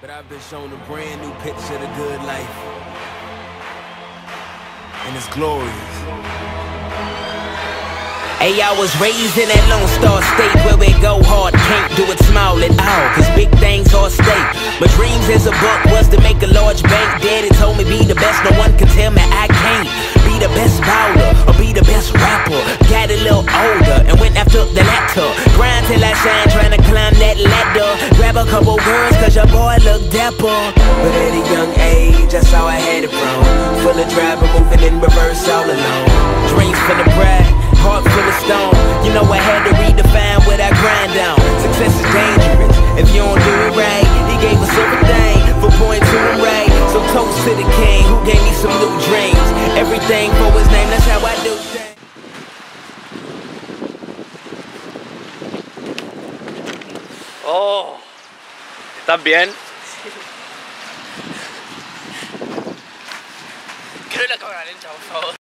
But I've been shown a brand new picture of the good life. And it's glorious. Hey, I was raised in that Lone Star State where we go hard, can't do it small at all, cause big things are stake. My dreams as a buck was to make a large bank. Daddy told me be the best, no one can tell me I can't. Be the best bowler or be the best rapper. Got a little older and went after the latter. Grind till I shine, a couple girls, cause your boy look dapper. But at a young age, I saw I had it from. Full of drive, moving in reverse all alone. Dreams full of pride heart full of stone. You know I had to redefine what I grind down. Success is dangerous if you don't do it right. He gave us everything for point to him right. So toast to the king who gave me some new dreams. Everything for his name, that's how I do. Oh, ¿estás bien? Quiero la cámara lenta, por favor.